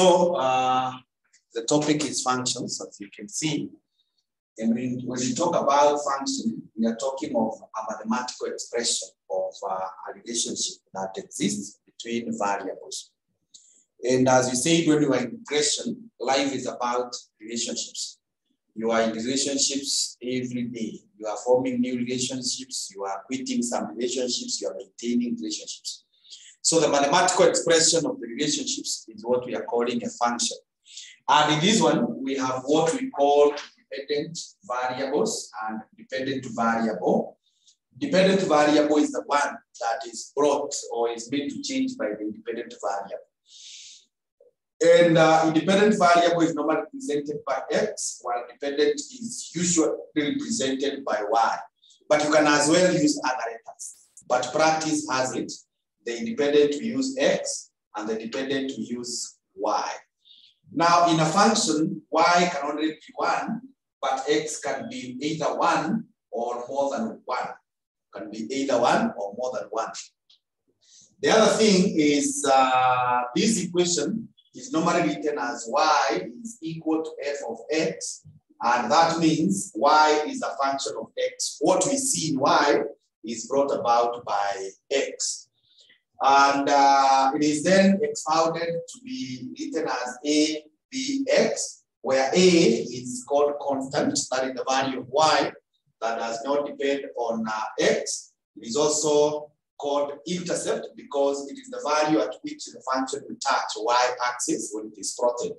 So uh, the topic is functions, as you can see. And when, when we talk about function, we are talking of a mathematical expression of uh, a relationship that exists between variables. And as you said when you are in regression, life is about relationships. You are in relationships every day. You are forming new relationships. You are quitting some relationships. You are maintaining relationships. So the mathematical expression of the relationships is what we are calling a function. And in this one, we have what we call dependent variables and dependent variable. Dependent variable is the one that is brought or is made to change by the independent variable. And uh, independent variable is normally presented by X, while dependent is usually represented by Y. But you can as well use other letters. But practice has it, the independent we use X and the dependent we use Y. Now in a function, Y can only be one, but X can be either one or more than one. Can be either one or more than one. The other thing is uh, this equation is normally written as y is equal to f of x. And that means y is a function of x. What we see in y is brought about by x. And uh, it is then expounded to be written as a, b, x, where a is called constant, that is the value of y, that does not depend on uh, x. It is also called intercept because it is the value at which the function will touch y-axis when it is plotted.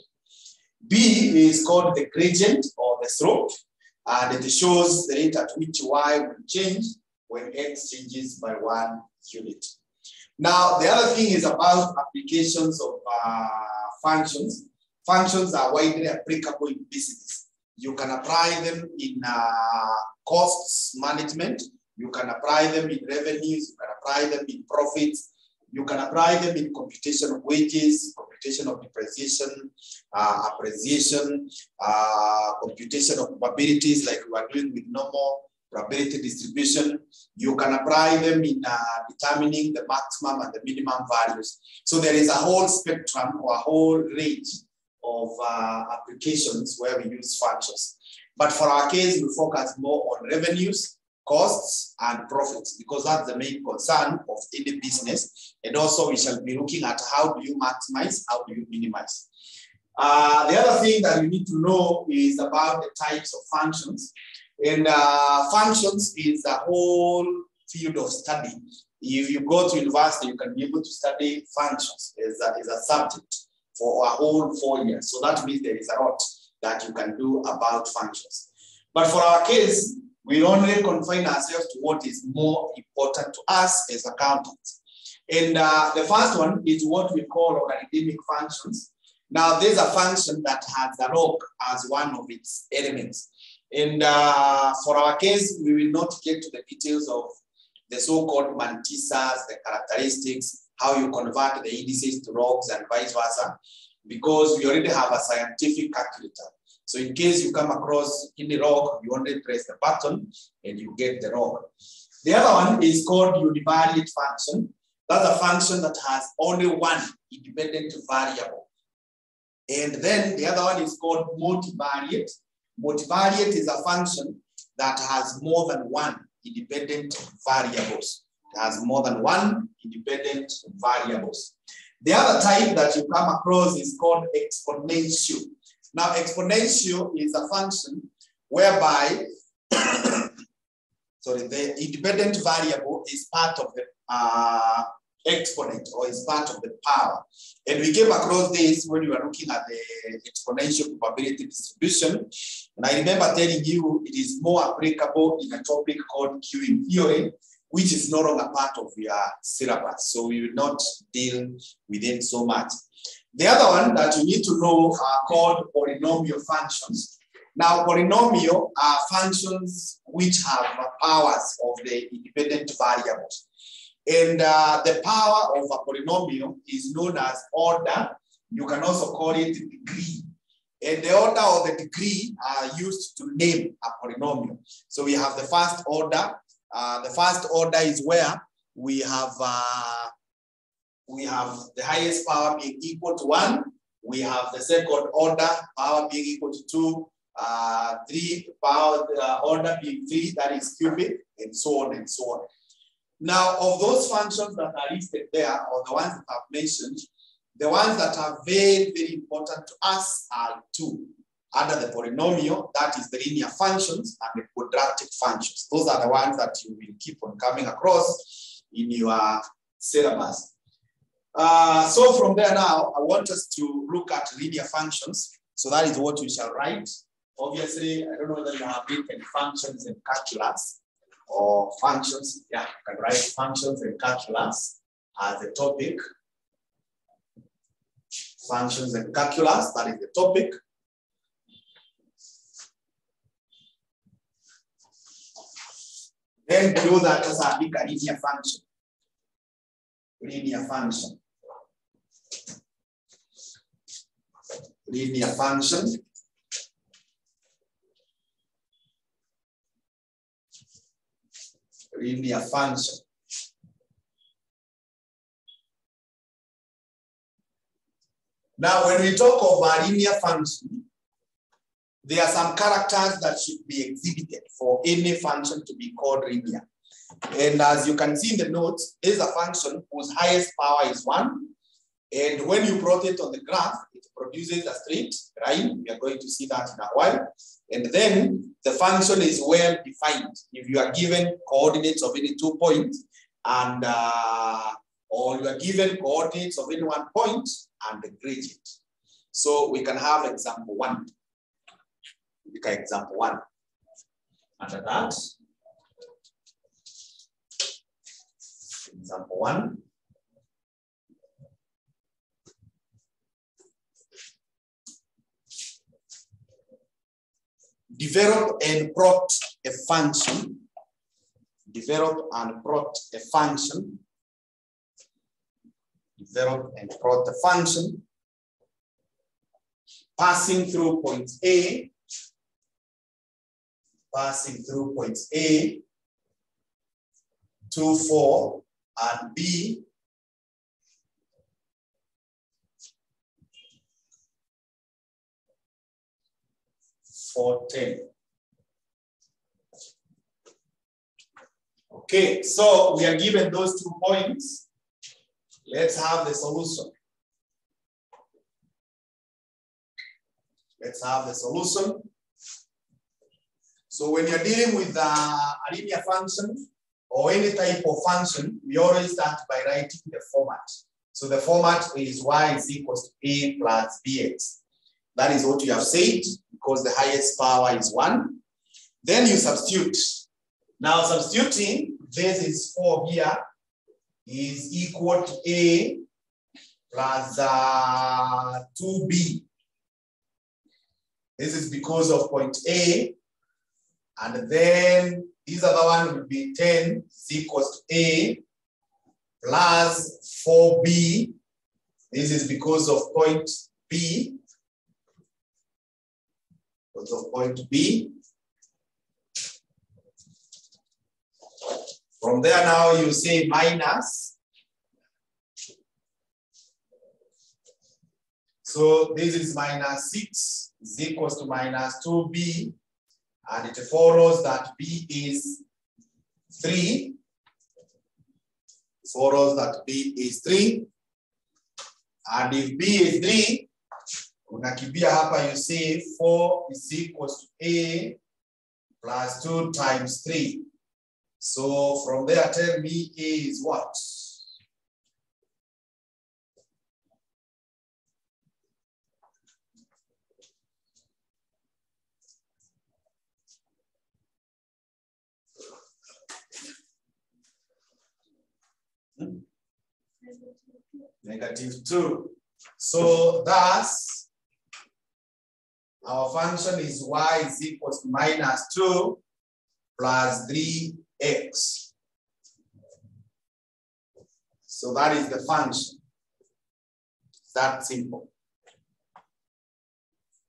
B is called the gradient or the slope, and it shows the rate at which y will change when x changes by one unit. Now, the other thing is about applications of uh, functions. Functions are widely applicable in business. You can apply them in uh, costs management, you can apply them in revenues, you can apply them in profits, you can apply them in computation of wages, computation of depreciation, uh, appreciation, uh, computation of probabilities like we are doing with normal probability distribution. You can apply them in uh, determining the maximum and the minimum values. So there is a whole spectrum or a whole range of uh, applications where we use functions. But for our case, we focus more on revenues, costs and profits because that's the main concern of any business. And also we shall be looking at how do you maximize, how do you minimize. Uh, the other thing that you need to know is about the types of functions. And uh, functions is a whole field of study. If you go to university, you can be able to study functions as a, as a subject for a whole four years. So that means there is a lot that you can do about functions. But for our case, we only confine ourselves to what is more important to us as accountants. And uh, the first one is what we call logarithmic functions. Now, there's a function that has a log as one of its elements. And uh, for our case, we will not get to the details of the so-called mantissas, the characteristics, how you convert the indices to logs and vice versa, because we already have a scientific calculator. So in case you come across any log, you only press the button and you get the log. The other one is called univariate function. That's a function that has only one independent variable. And then the other one is called multivariate. Multivariate is a function that has more than one independent variables. It has more than one independent variables. The other type that you come across is called exponential. Now, exponential is a function whereby, sorry, the independent variable is part of the uh, exponent or is part of the power. And we came across this when we were looking at the exponential probability distribution. And I remember telling you it is more applicable in a topic called queuing theory, which is no longer part of your syllabus. So we will not deal with it so much. The other one that you need to know are called polynomial functions. Now, polynomial are functions which have powers of the independent variables. And uh, the power of a polynomial is known as order. You can also call it degree. And the order or the degree are used to name a polynomial. So we have the first order. Uh, the first order is where we have uh, we have the highest power being equal to one. we have the second order, power being equal to 2, uh, 3, power uh, order being 3, that is cubic, and so on and so on. Now, of those functions that are listed there, or the ones that I've mentioned, the ones that are very, very important to us are two. Under the polynomial, that is the linear functions and the quadratic functions. Those are the ones that you will keep on coming across in your syllabus. Uh, so from there now, I want us to look at linear functions. So that is what you shall write. Obviously, I don't know whether you have written functions in calculus or functions. Yeah, you can write functions and calculus as a topic. Functions and calculus, that is the topic. Then below that, andika linear function. Linear function. Linear function. Linear function. Now, when we talk of a linear function, there are some characters that should be exhibited for any function to be called linear. And as you can see in the notes, is a function whose highest power is one. And when you plot it on the graph, produces a straight line. We are going to see that in a while. And then the function is well defined. If you are given coordinates of any two points and uh, or you are given coordinates of any one point and the gradient. So we can have example one. Okay, example one. After that, example one. Develop and plot a function. Develop and plot a function. Develop and plot a function passing through point A passing through point A, 2, 4, and B, four, ten. Okay, so we are given those two points. Let's have the solution. Let's have the solution. So when you're dealing with uh, a linear function or any type of function, we always start by writing the format. So the format is y is equals to a plus bx. That is what you have said because the highest power is one. Then you substitute. Now substituting, this is 4 here, is equal to a plus uh, 2b. This is because of point A and then this other one will be 10 is equals to A plus 4B. This is because of point B. Of point B. From there now you say minus. So this is minus 6 is equals to minus 2B and it follows that B is 3. It Follows that B is 3. And if B is 3, unakimbia hapa you see 4 is equals to A plus 2 times 3. So from there, tell me A is what? Negative 2. So thus, our function is y is equals to minus 2 plus 3x. So that is the function. It's that simple.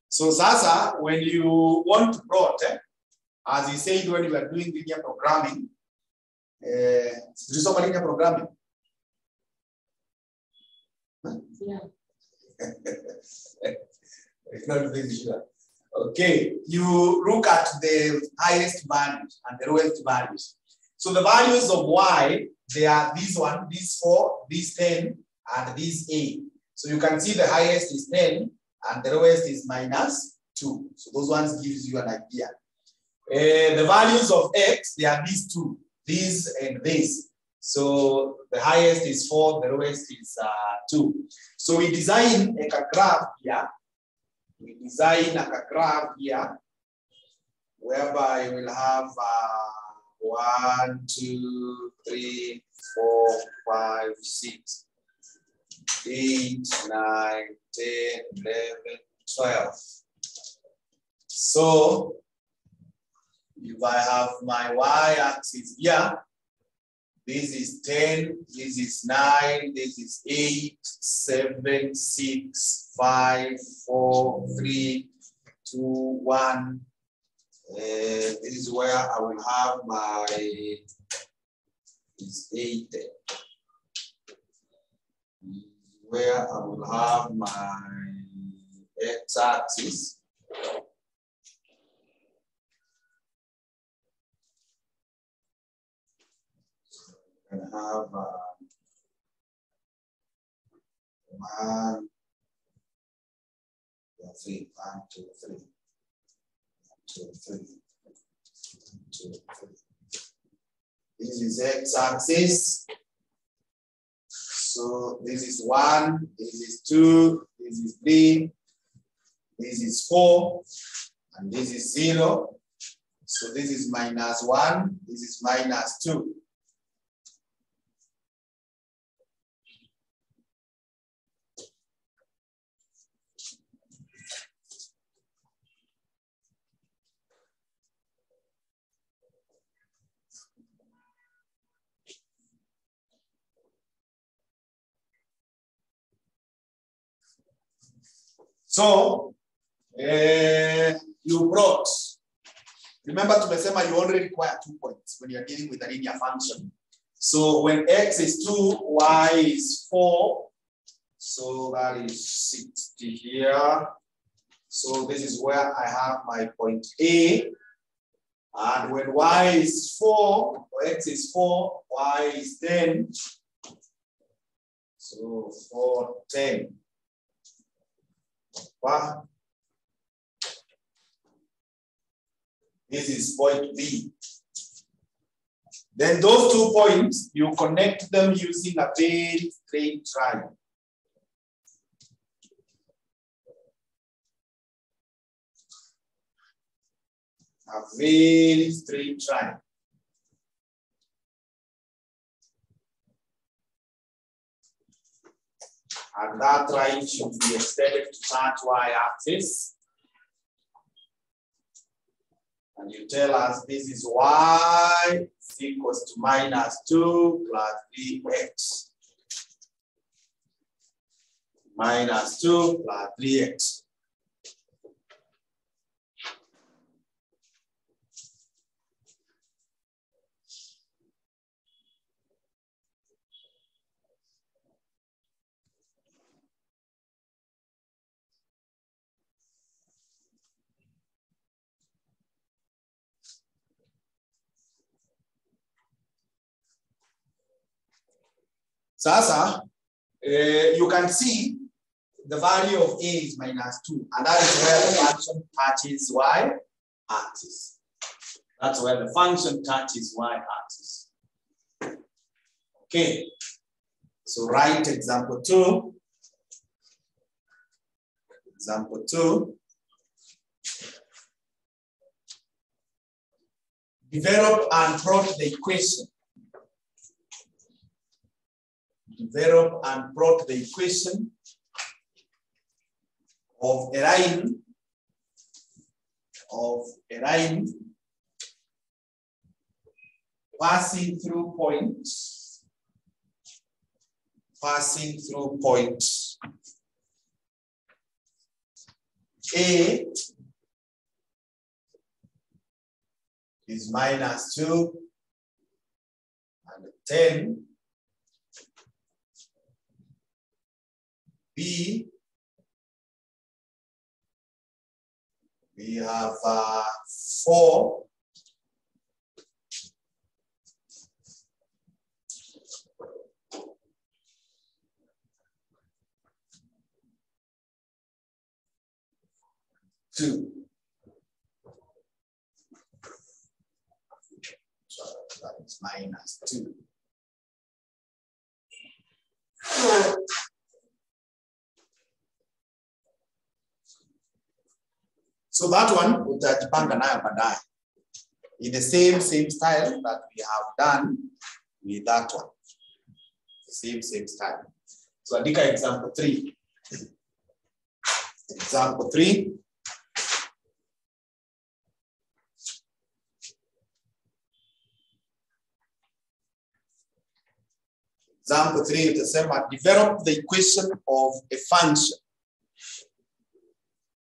So Sasa, when you want to plot, eh, as you said when you are doing linear programming, uh, linear programming? Yeah. Not very sure. Okay, you look at the highest values and the lowest values. So the values of y, they are this one, this 4, this 10, and this 8. So you can see the highest is 10 and the lowest is minus 2. So those ones gives you an idea. Uh, the values of x, they are these two, this and this. So the highest is 4, the lowest is uh, 2. So we design a graph here. We design a graph here whereby we'll have uh, one, two, three, four, five, six, eight, nine, 10, 11, 12. So if I have my y-axis here, this is 10, this is 9, this is 8, 7, 6, 5, 4, 3, 2, 1. Uh, this is where I will have my is 8 where I will have my x-axis. And have uh, one, three, one, two, three, one, two, three, one, two, three. This is x-axis. So this is one, this is two, this is three, this is four, and this is zero. So this is minus one, this is minus two. So, uh, you brought, remember tumesema you only require two points when you're dealing with a linear function. So when x is 2, y is 4, so that is 60 here. So this is where I have my point A. And when y is 4, or x is 4, y is 10. So 4, 10. Wow. This is point B. Then those two points, you connect them using a very straight line. A very straight line. And that line should be extended to that y-axis. And you tell us this is y is equals to minus 2 plus 3x. Minus 2 plus 3x. Sasa, uh, you can see the value of A is minus 2, and that is where the function touches Y axis. That's where the function touches Y axis. Okay, so write example 2. Example 2. Develop and plot the equation develop and plot the equation of a line of a line passing through points passing through points. A is minus 2 and 10 B, we have uh, four two. So that is minus two. So that one with utajipanga nayo baadaye in the same same style that we have done with that one. Same same style. So andika example three. Example three. Example three the utasema develop the equation of a function.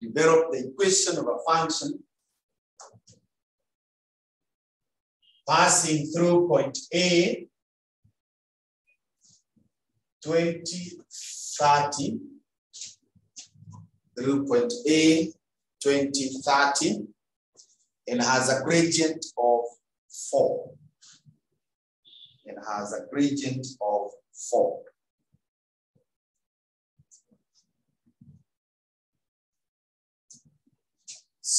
Develop the equation of a function passing through point A 20, 30 through point A 20, 30 and has a gradient of 4 and has a gradient of 4.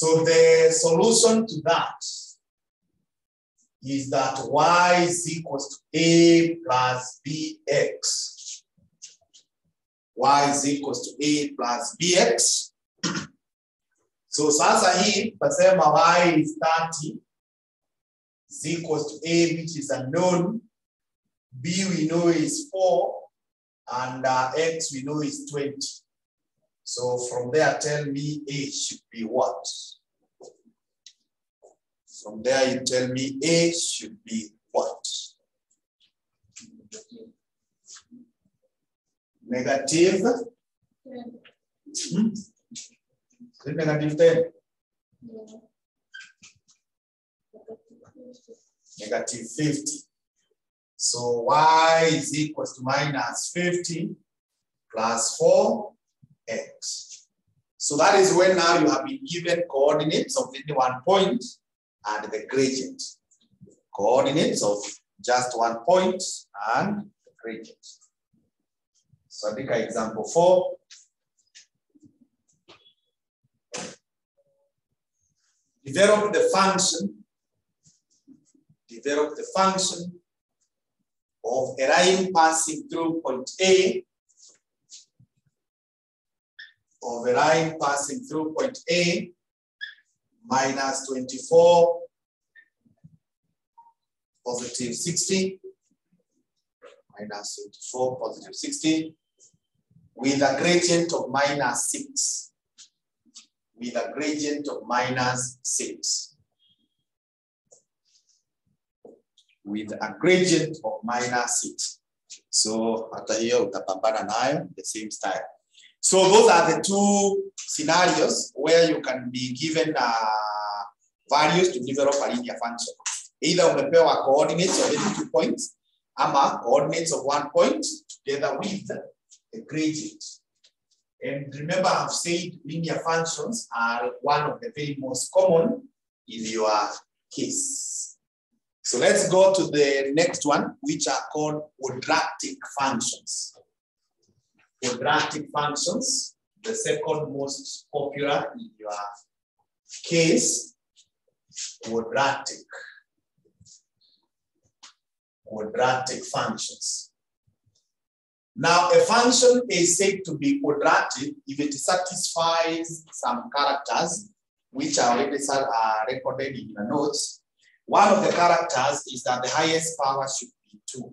So the solution to that is that y is equals to a plus bx. y is equals to a plus bx. So sasa hii tutasema y is 30 is equals to a which is unknown B we know is 4 and uh, X we know is 20. So from there, tell me A should be what? From there, you tell me A should be what? Negative? Hmm? Is negative 10? Negative 50. So y is equal to minus 50 plus 4x. So that is when now you have been given coordinates of any one point and the gradient. Coordinates of just one point and the gradient. So I think example four. Develop the function. Develop the function of a line passing through point A, a line passing through point A, minus 24, positive 60, minus 24, positive 60, with a gradient of minus 6, with a gradient of minus 6. with a gradient of minus 6. So hata hiyo utapambana nayo the same style. So those are the two scenarios where you can be given uh, values to develop a linear function. Either umepewa coordinates of any two points ama coordinates of one point together with a gradient. And remember I've said linear functions are one of the very most common in your case. So let's go to the next one, which are called quadratic functions. Quadratic functions, the second most popular in your case, quadratic. Quadratic functions. Now, a function is said to be quadratic if it satisfies some characters, which are already recorded in the notes, one of the characters is that the highest power should be 2.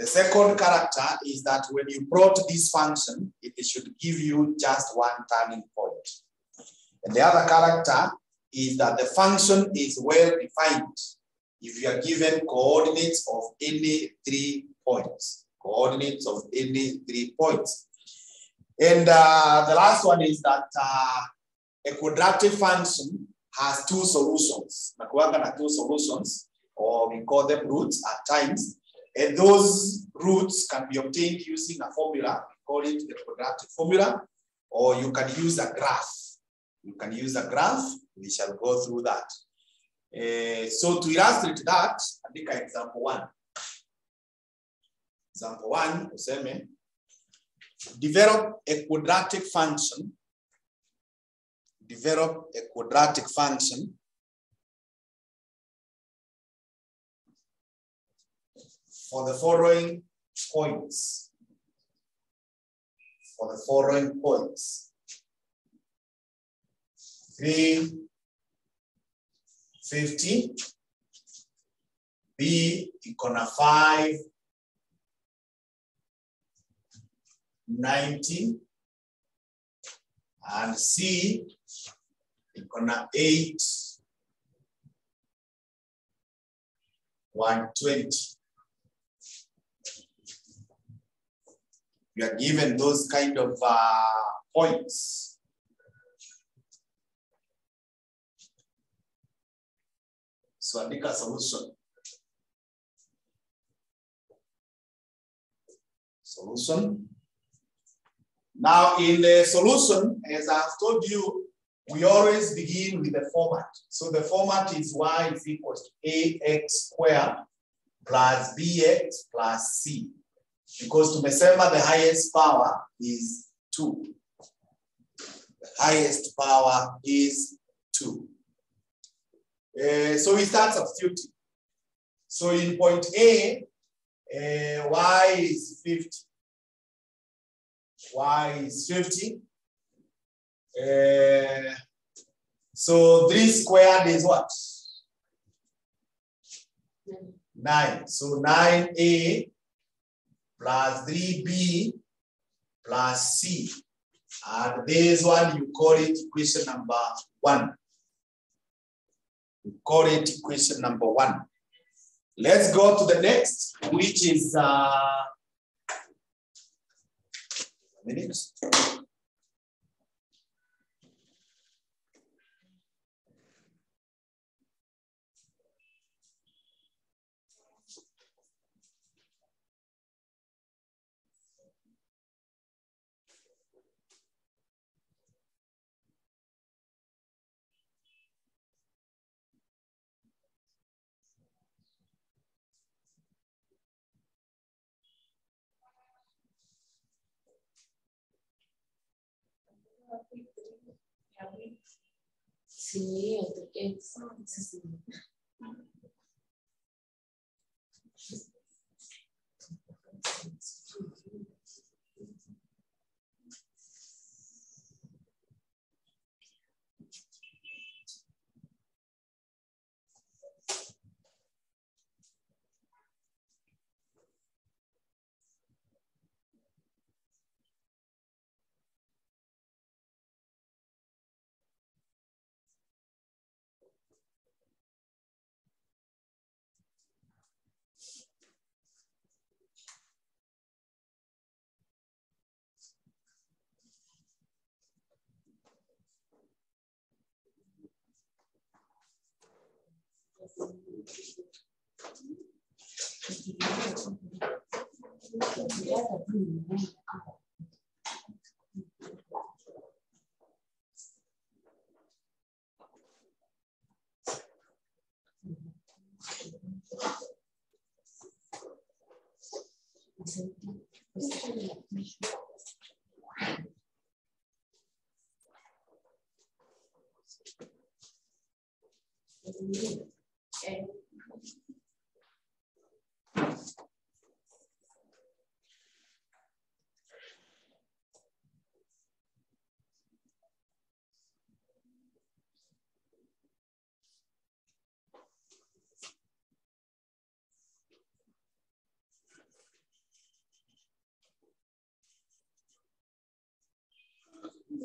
The second character is that when you brought this function, it should give you just one turning point. And the other character is that the function is well defined if you are given coordinates of any three points. Coordinates of any three points. And uh, the last one is that uh, a quadratic function has two solutions. Two solutions, or we call them roots at times. And those roots can be obtained using a formula. We call it the quadratic formula, or you can use a graph. You can use a graph. We shall go through that. Uh, so to illustrate that, I think example one. Example one, useme, develop a quadratic function. Develop a quadratic function for the following points. For the following points. Three, 50. B na 5 90 and C iko na 8 120. We are given those kind of uh, points. So solution. Solution. Now in the solution, as I've told you, we always begin with the format. So the format is y is equal to ax squared plus bx plus c. Because tumesema the highest power is 2. The highest power is 2. Uh, so we start substituting. So in point A, uh, y is 50. Y is 50. Uh, so 3 squared is what? 9. So 9A plus 3B plus C. And this one, you call it equation number 1. We call it equation number one. Let's go to the next, which is uh, Sim, eu and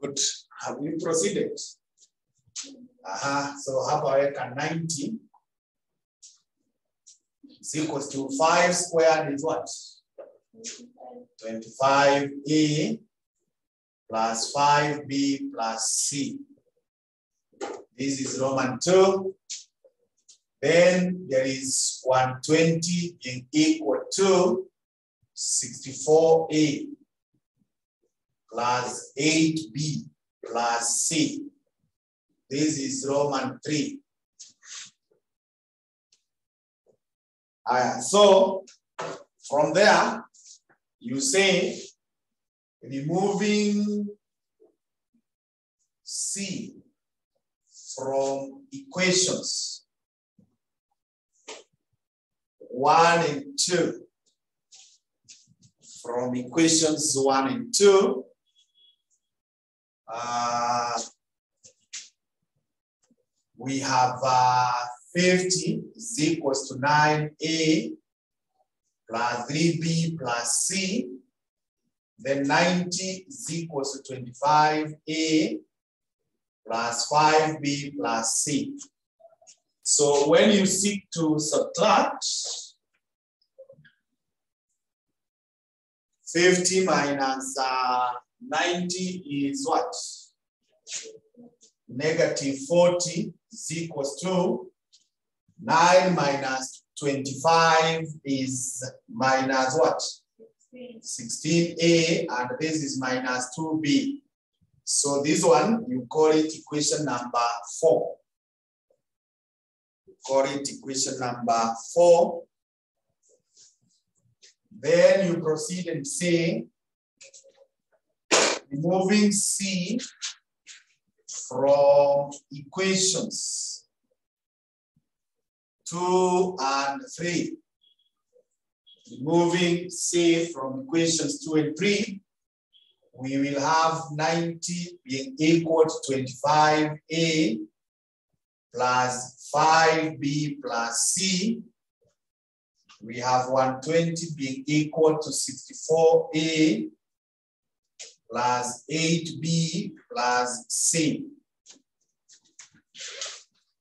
Good. Have we proceeded? Aha, so hapa weka 90 is equals to 5 squared is what? 25a plus 5b plus c. This is Roman 2. Then there is 120 being equal to 64a plus 8b plus c. This is Roman 3. Aya, so from there, you say removing C from equations one and two. From equations one and two, uh, we have uh, 50 is equals to 9a plus 3b plus c. Then 90 is equals to 25a plus 5b plus c. So when you seek to subtract 50 minus uh, 90 is what? Negative 40 is equals to 9 minus 25 is minus what? 16a, and this is minus 2b. So this one, you call it equation number 4. You call it equation number 4. Then you proceed and say, removing c from equations two and three. Removing C from equations two and three, we will have 90 being equal to 25A plus 5B plus C. We have 120 being equal to 64A plus 8B plus C.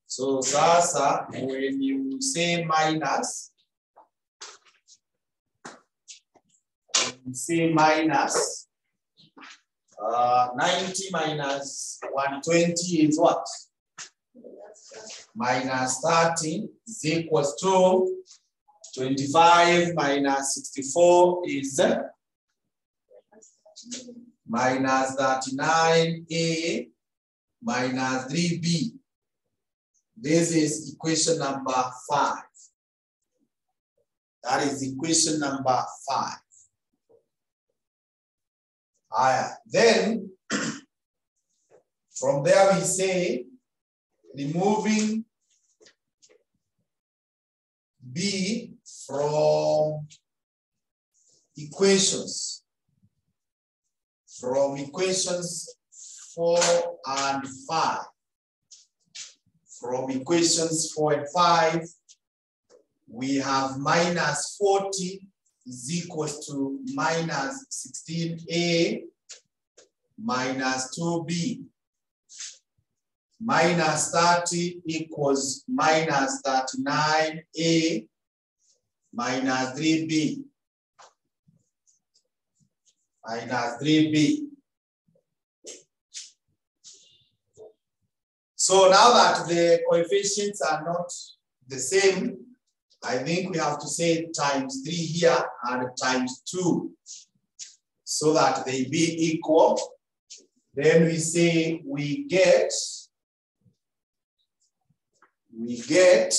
So sasa, when you say minus, when you say minus, uh, 90 minus 120 is what? Minus 30 is equals to 25 minus 64 is minus 39a minus 3b. This is equation number five. That is equation number five. Aya. Then, from there we say, removing B from equations. From equations four and five from equations four and five, we have minus 40 is equals to minus 16a minus 2b. Minus 30 equals minus 39a minus 3b. Minus 3b. So now that the coefficients are not the same, I think we have to say times three here and times two so that they be equal. Then we say we get, we get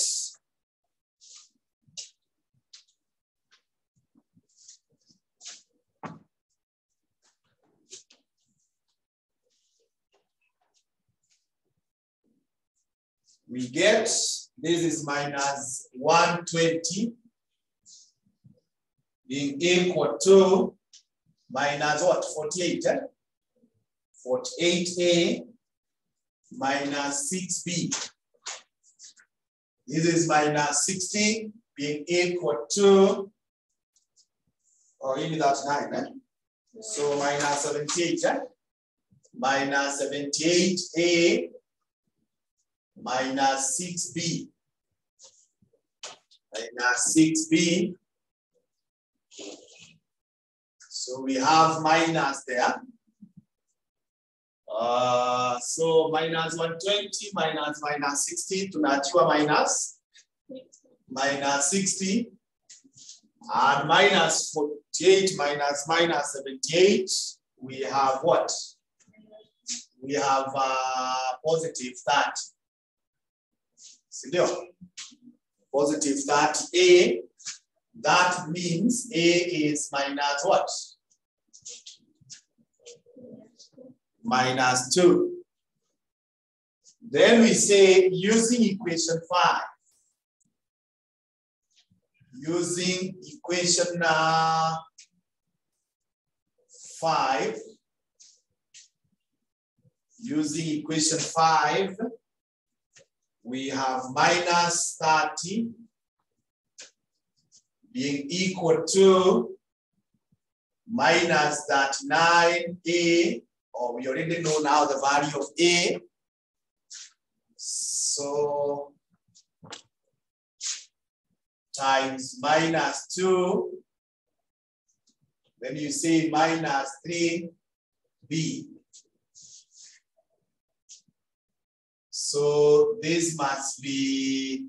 we get, this is minus 120 being equal to minus what, 48, eh? 48a minus 6b. This is minus 60 being equal to, or oh, in that 9, eh? so minus 78, eh? minus 78a minus 6b minus 6b. So we have minus there. Uh, so minus 120 minus minus 60 tunaachiwa minus minus 60 and minus 48 minus minus 78 we have what we have uh, positive 30 sindio? Positive 30a that means a is minus what? Minus 2 then we say using equation 5 using equation uh, 5 using equation 5 we have minus 30 being equal to minus 39a or we already know now the value of a so times minus 2. Then you say minus 3b. So this must be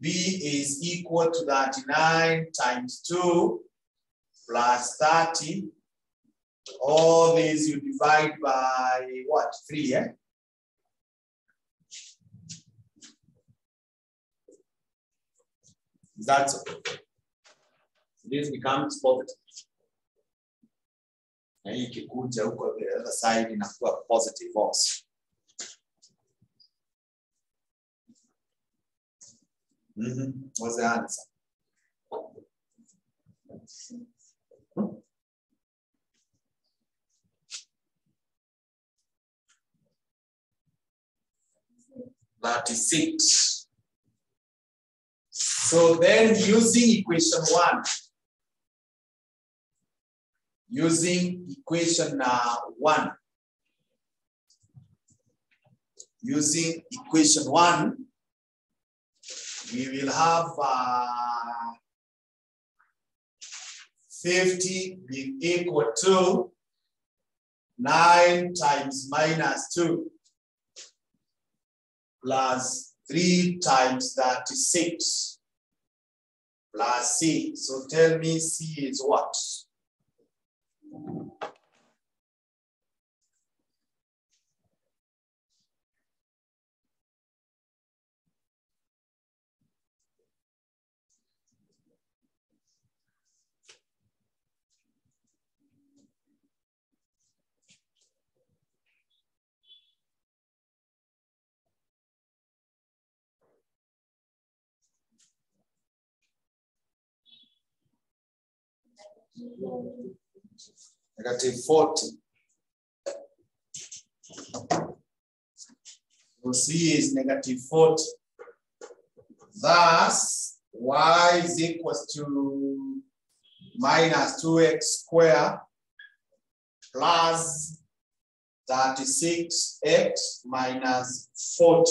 b is equal to 39 times 2 plus 30. All these you divide by what? 3, eh? That's okay. This becomes positive. Na hii ikikuja huko the other side inakuwa positive also. Mm-hmm. What's the answer? Thirty-six. So then using equation one, using equation uh, one, using equation one, we will have uh, 50 being equal to 9 times minus 2 plus 3 times 36 plus C. So tell me C is what? Negative 40. So C is negative 40. Thus, y is equals to minus 2x squared plus 36x minus 40.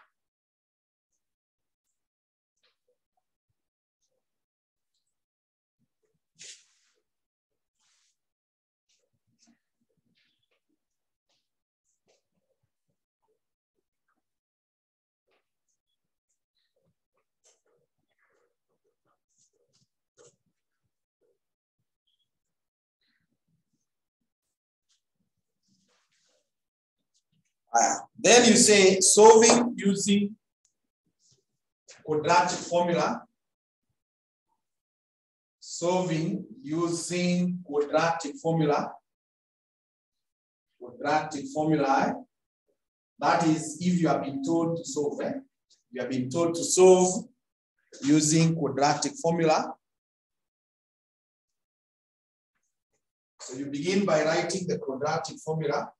Then you say solving using quadratic formula. Solving using quadratic formula. Quadratic formula. That is if you have been told to solve. Eh? You have been told to solve using quadratic formula. So you begin by writing the quadratic formula.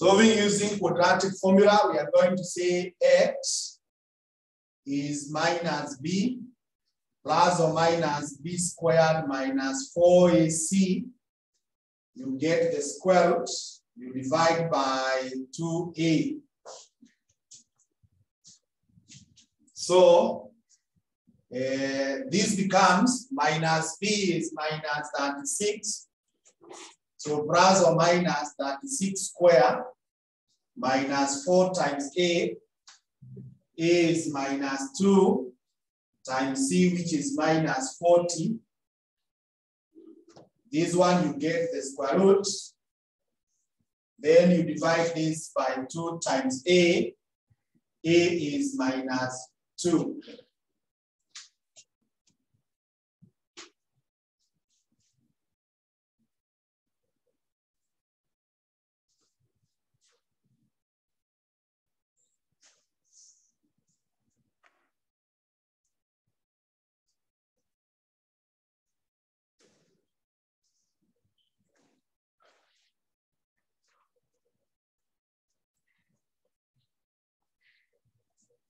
Solving using quadratic formula, we are going to say x is minus b plus or minus b squared minus 4ac. You get the square root, you divide by 2a. So uh, this becomes minus b is minus 36. So plus or minus 36 square minus 4 times a, a is minus 2 times c, which is minus 40. This one you get the square root. Then you divide this by 2 times a. a is minus 2.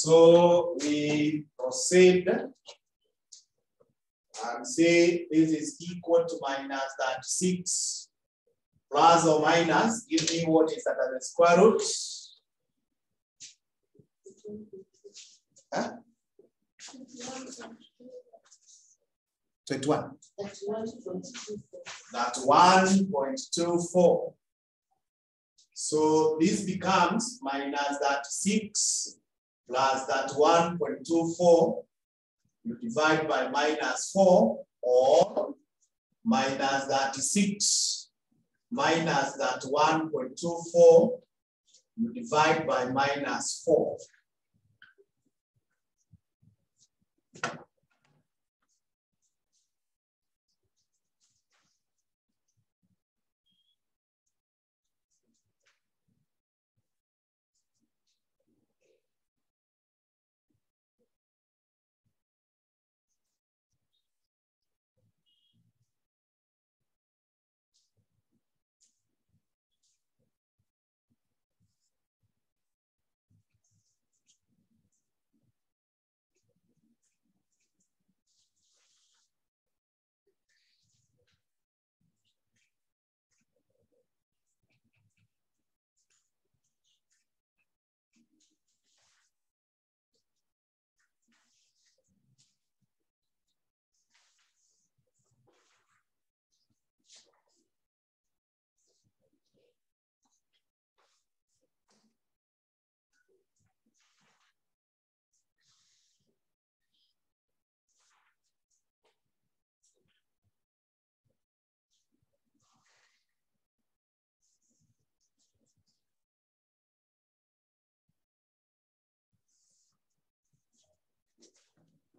So we proceed and say this is equal to minus that 6 plus or minus, give me what is under the square root. Huh? 21. That 1.24. So this becomes minus that 6 plus that 1.24, you divide by minus 4 or minus that 6 minus that 1.24, you divide by minus 4.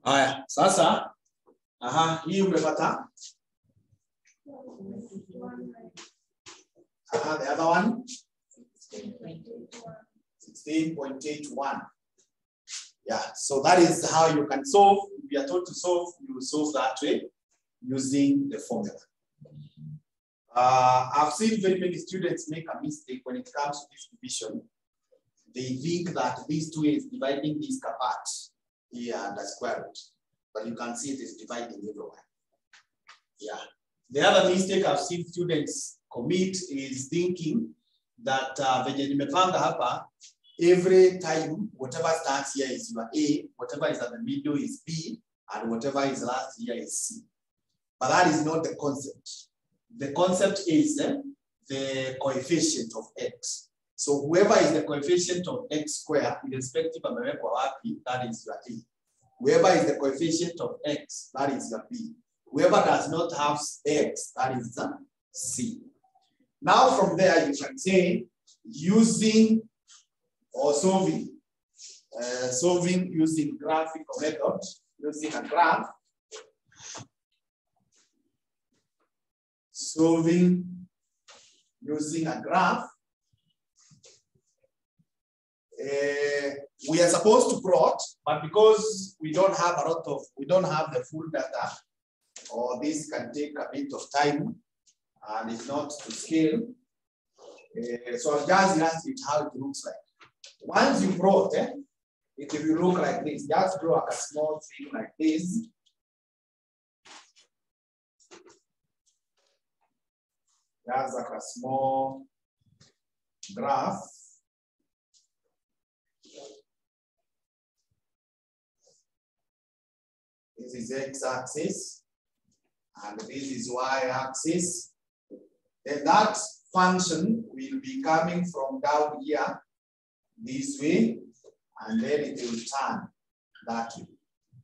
Haya, sasa aha, hii umepata? Aha, the other one 16.81. Yeah, so that is how you can solve. If you are told to solve, you will solve that way using the formula. Uh, I've seen very many students make a mistake when it comes to this division. They think that these two is dividing this apart and the square root, but you can see it is dividing everywhere. Yeah. The other mistake I've seen students commit is thinking that uh, every time whatever starts here is your A, whatever is at the middle is B, and whatever is last here is C. But that is not the concept. The concept is eh, the coefficient of x. So whoever is the coefficient of x square, irrespective amewekwa wapi, that is your A. Whoever is the coefficient of x, that is your b. Whoever does not have x, that is the c. Now from there, you can say using or solving, uh, solving using graphical method, using a graph, solving using a graph. Uh, we are supposed to plot, but because we don't have a lot of, we don't have the full data, or this can take a bit of time, and it's not to scale. Uh, so I'll just illustrate how it looks like. Once you plot, eh, it will look like this. Just draw a small thing like this. That's like a small graph. This is x-axis, and this is y-axis. Then that function will be coming from down here, this way, and then it will turn that way.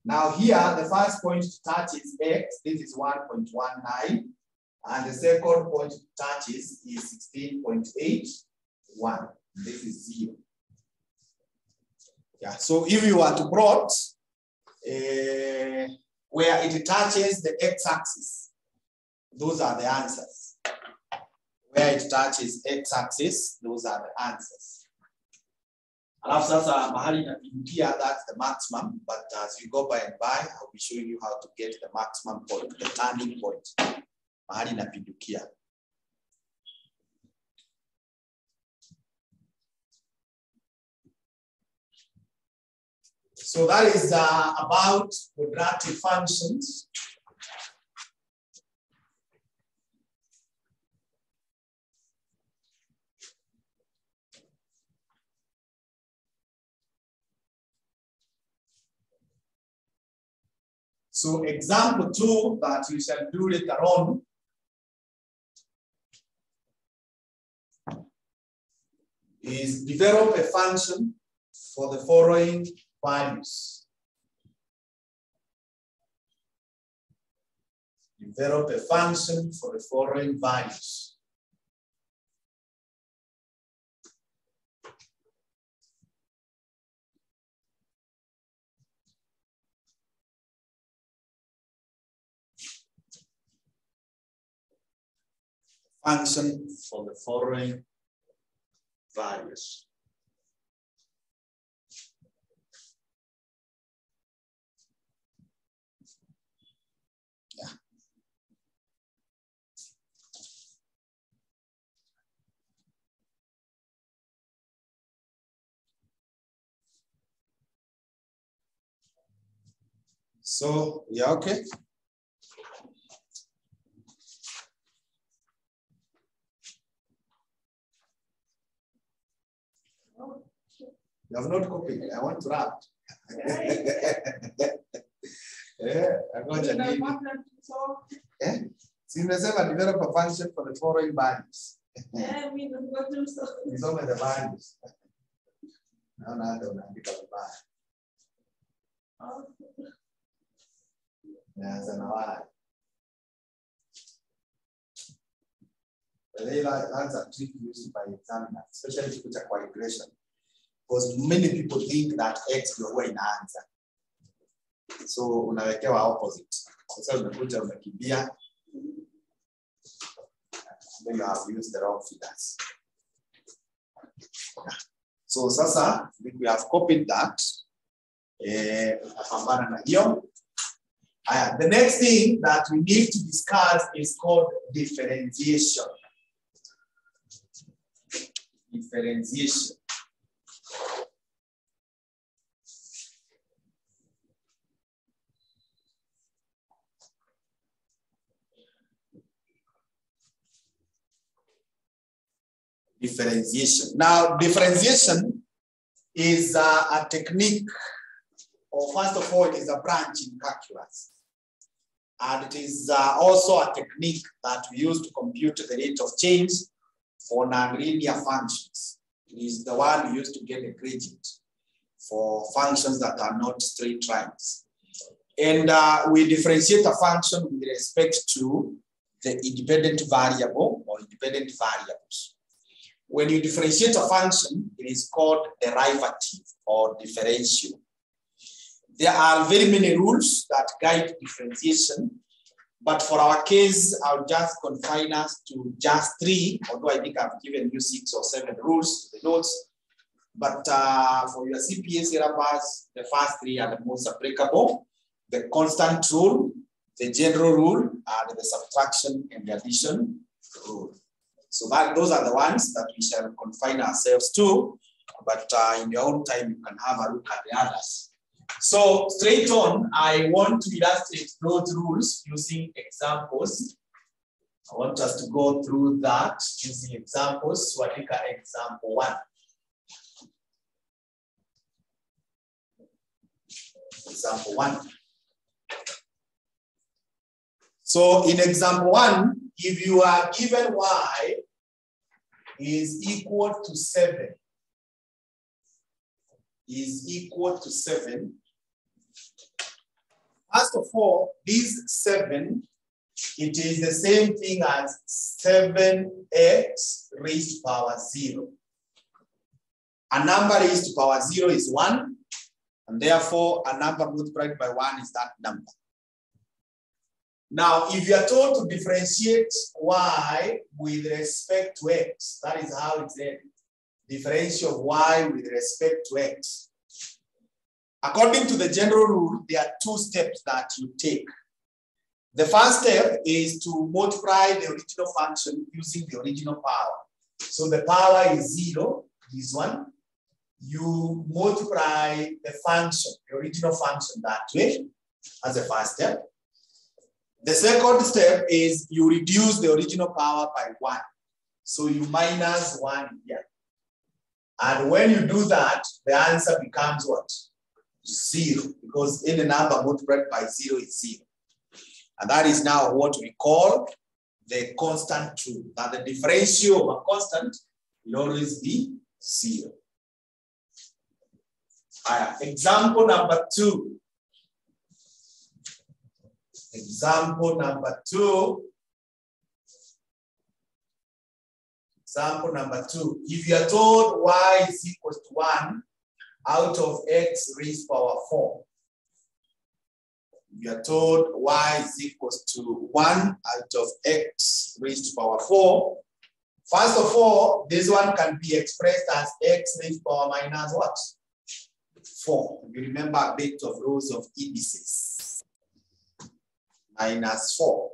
Now here, the first point to touch is x, this is 1.19, and the second point to is, is 16.81. This is zero. Yeah, so if you are to plot uh, where it touches the x-axis, those are the answers. Where it touches x-axis, those are the answers. Alafu sasa mahali inapindukia, that's the maximum, but as you go by and by, I'll be showing you how to get the maximum point, the turning point, mahali inapindukia. So that is uh, about quadratic functions. So example two that we shall do later on is develop a function for the following values. Develop a function for the following values. Function for the following values. So, yeah, okay. You have not copied. I want to wrap. Eh, ngoja nini? Eh? Si nimesema develop a function for the following values. Nisome the values. Naona hata unaandika vibaya. Naanza na. But that- That's a trick used by examiners, especially kitu cha calculation. Because many people think that x ndio huwa inaanza. So unawekewa opposite. Sasa umekuja umekimbia. Then you have used the wrong figures. So sasa we have copied that. Eh, utapambana na hiyo. Aya, the next thing that we need to discuss is called differentiation. Differentiation. Differentiation. Now, differentiation is uh, a technique, or first of all, is a branch in calculus. And it is uh, also a technique that we use to compute the rate of change for nonlinear functions. It is the one we use to get a gradient for functions that are not straight lines. And uh, we differentiate a function with respect to the independent variable or independent variables. When you differentiate a function, it is called derivative or differential. There are very many rules that guide differentiation, but for our case, I'll just confine us to just three, although I think I've given you six or seven rules, the notes. But uh, for your CPA syllabus, the first three are the most applicable. The constant rule, the general rule, and the subtraction and the addition rule. So that those are the ones that we shall confine ourselves to. But uh, in your own time, you can have a look at the others. So straight on, I want to illustrate those rules using examples. I want us to go through that using examples. So I think example one. Example one. So in example one, if you are given y is equal to seven, is equal to seven. First of all, this seven, it is the same thing as seven x raised to power zero. A number raised to power zero is one, and therefore a number multiplied by one is that number. Now, if you are told to differentiate y with respect to x, that is how it's said differential y with respect to x. According to the general rule, there are two steps that you take. The first step is to multiply the original function using the original power. So the power is zero, this one. You multiply the function, the original function that way, as a first step. The second step is you reduce the original power by one. So you minus one here. And when you do that, the answer becomes what? Zero, because any number multiplied by zero is zero. And that is now what we call the constant rule. That the differential of a constant will always be zero. Example number two. Example number two. Example number two, if you are told y is equal to one out of x raised power four. You are told y is equal to one out of x raised power four. First of all, this one can be expressed as x raised power minus what? Four. You remember a bit of rules of indices. Minus four.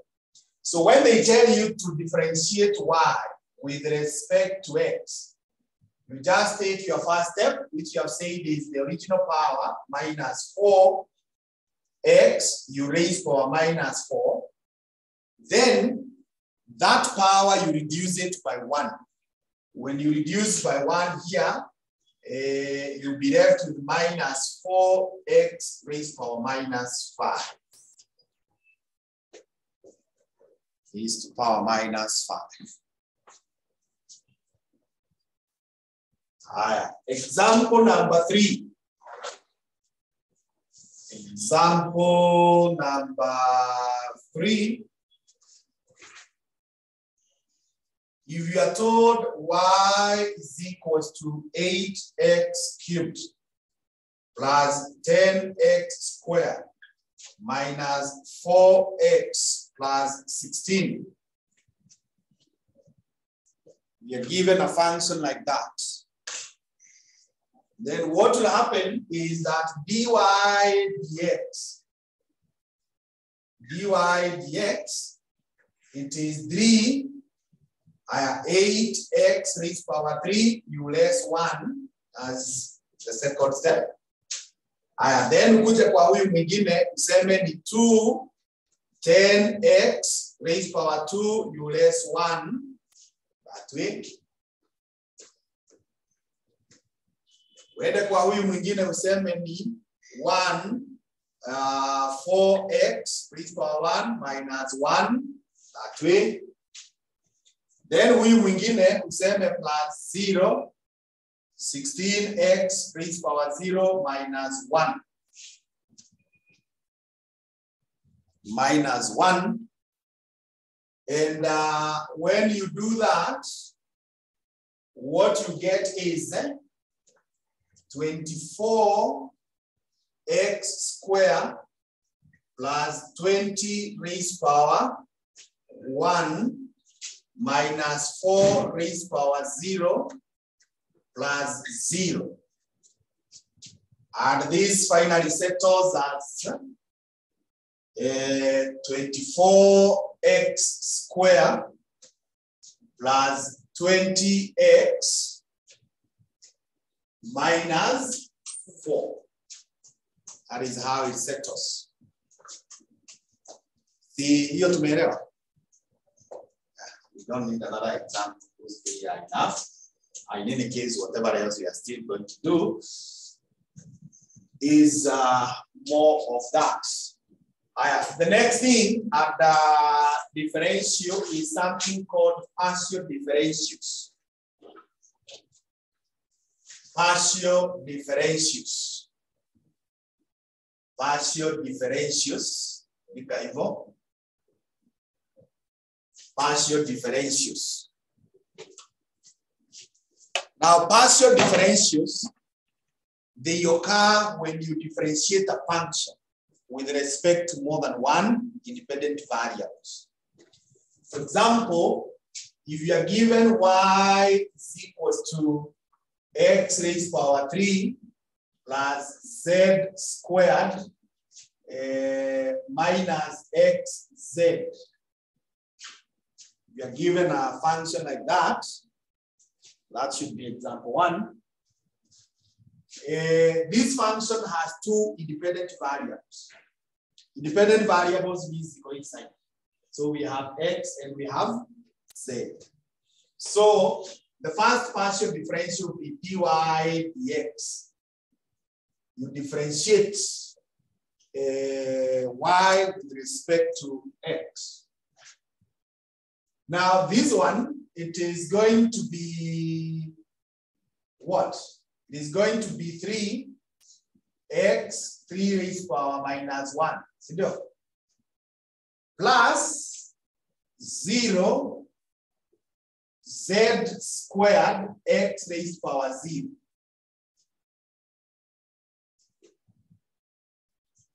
So when they tell you to differentiate y, with respect to x. You just take your first step, which you have said is the original power minus 4 x, you raise power minus 4. Then that power, you reduce it by 1. When you reduce by 1 here, uh, you'll be left with minus 4x raised power minus 5. Is to power minus 5. Haya, example number three. Example number three. If you are told y is equals to 8x cubed plus 10x squared minus 4x plus 16. We are given a function like that then what will happen is that dy dx, dy dx, it is 3, uh, 8x raised power 3, u less 1 as the second step. Aya, then kuje kwa huyu mwingine useme ni 2 10x raised power 2 u less 1 that way. Uende kwa huyu mwingine useme ni 1 uh, 4x raised power 1 minus 1 that way. Then huyu mwingine useme plus 0 16x raised power 0 minus 1. minus 1. And uh, when you do that, what you get is eh, 24x square plus 20 raised power 1 minus 4 raised power 0 plus 0. And this finally settles as uh, 24x square plus 20x minus 4. That is how it settles. See, hiyo tumeelewa? We don't need another example because they are enough. In any case, whatever else we are still going to do is uh, more of that. The next thing at the differential is something called partial differentials. Partial differentials. Partial differentials. Ika hivyo. Partial differentials. Now, partial differentials, they occur when you differentiate a function with respect to more than one independent variables. For example, if you are given y is equals to x raised power 3 plus z squared uh, minus xz. We are given a function like that, that should be example one. Uh, this function has two independent variables. Independent variables means the coincide. So we have x and we have z. So the first partial differential will be dy dx. You differentiate uh, y with respect to x. Now this one, it is going to be what? It is going to be 3 x 3 raised power minus 1. Sindio? Plus 0 z squared x raised power 0.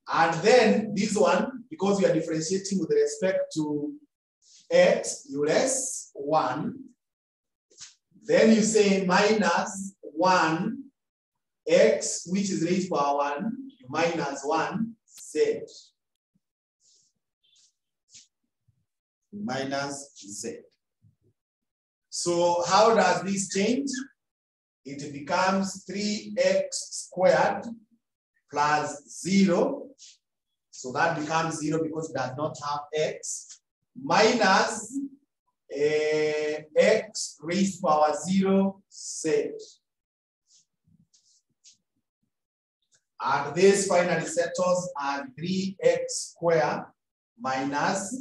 And then this one, because we are differentiating with respect to x, you less 1. Then you say minus 1 x, which is raised power 1, minus 1 z. Minus z. So how does this change? It becomes 3x squared plus 0. So that becomes 0 because it does not have x minus uh, x raised to power 0 z. And this finally settles at 3x squared minus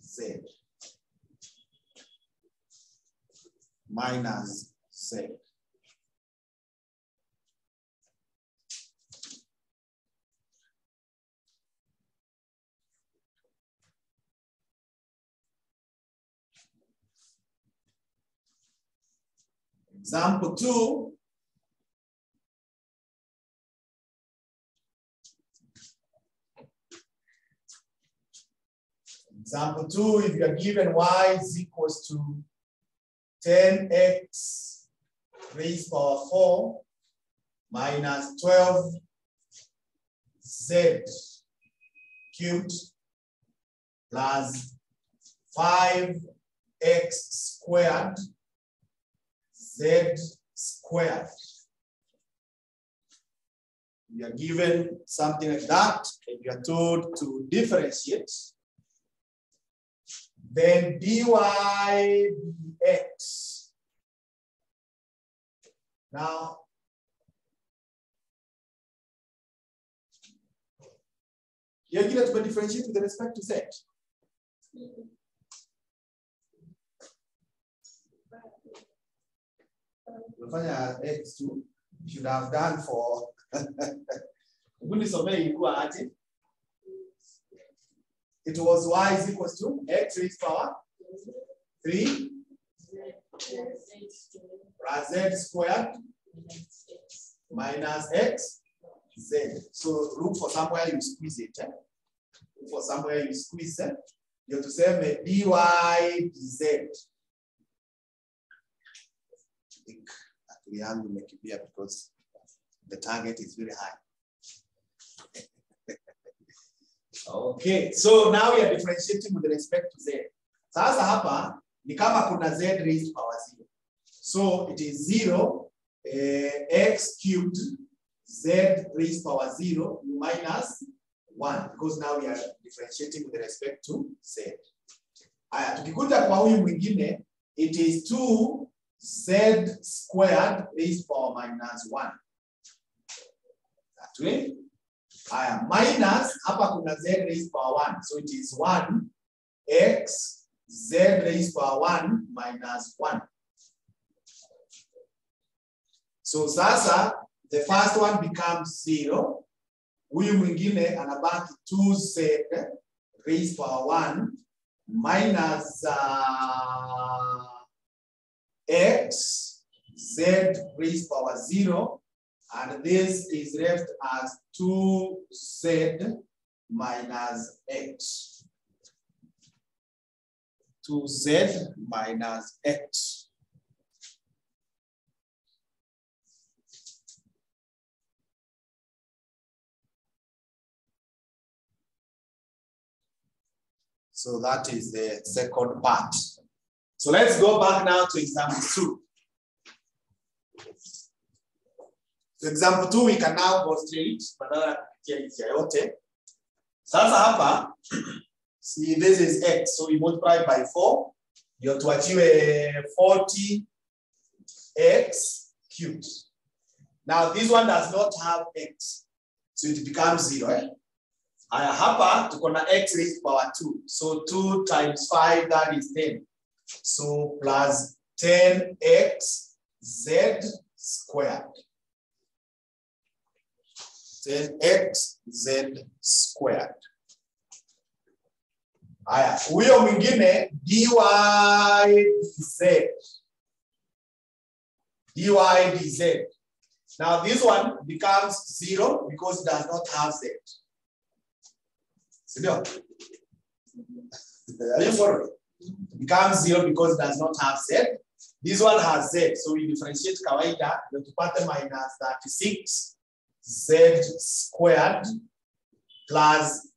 z. Minus z. Example two, Example two, if you are given y is equals to 10x raised power 4 minus 12z cubed plus 5x squared z squared. You are given something like that, and you are told to differentiate then dy dx. Now, you're going to differentiate with respect to z. Unafanya x you should have done for. Hebu nisomee ilikuwa aje? It was y is equals to x raised power 3 plus z squared minus x z. So look for somewhere you squeeze it. Eh? Look for somewhere you squeeze it. Ndio tuseme dy dz. I think make it imekimbia because the target is very high. Okay, so now we are differentiating with respect to z. Sasa hapa ni kama kuna z raised power zero. So it is zero eh, x cubed z raised power zero minus one because now we are differentiating with respect to z. Aya, tukikuja kwa huyu mwingine it is 2 z squared raised power minus 1. That way. Aya, minus hapa kuna z raised power 1. So it is 1 x z raised power 1 minus 1. So sasa the first one becomes 0. Huyu mwingine anabaki 2z raised power 1 minus uh, x z raised power 0 and this is left as 2z minus x. 2z minus x. So that is the second part. So let's go back now to example two. So example two, we can now go straight. Sasa hapa, see this is x, so we multiply by 4, ndio tuachiwe 40x cubed. Now this one does not have x, so it becomes zero. Eh? Haya, hapa tuko na x raised power 2. So 2 times 5, that is 10. So plus 10x z squared. 10x z squared. Haya, huyo mwingine dy dz. dy dz. Now this one becomes zero because it does not have z. Sindio? Are you following? It becomes zero because it does not have z. This one has z, so we differentiate kawaida tupate minus 36 z squared plus